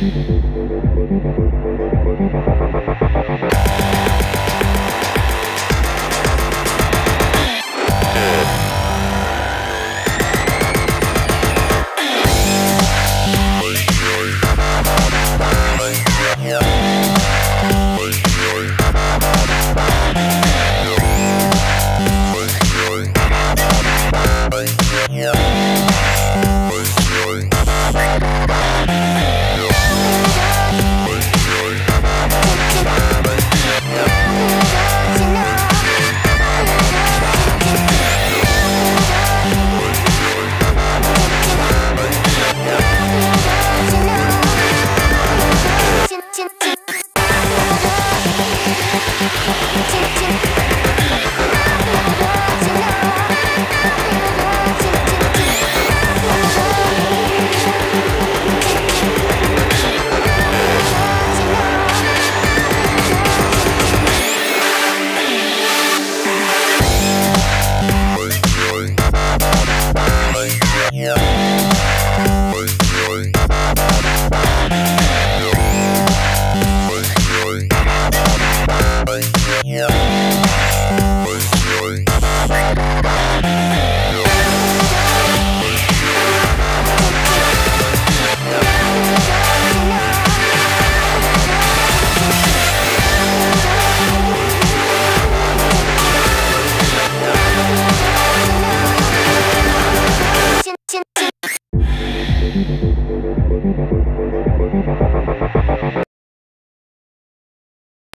どこどこ? Yeah.